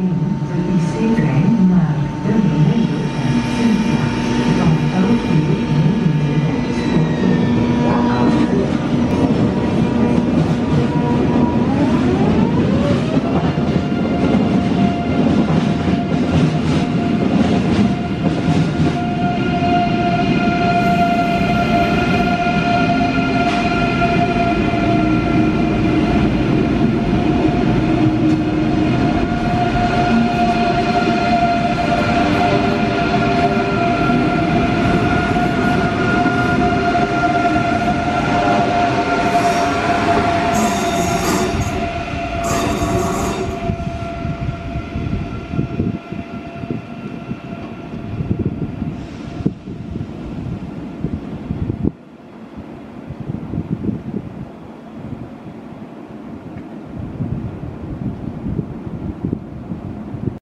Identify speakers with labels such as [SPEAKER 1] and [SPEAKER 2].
[SPEAKER 1] Mm-hmm.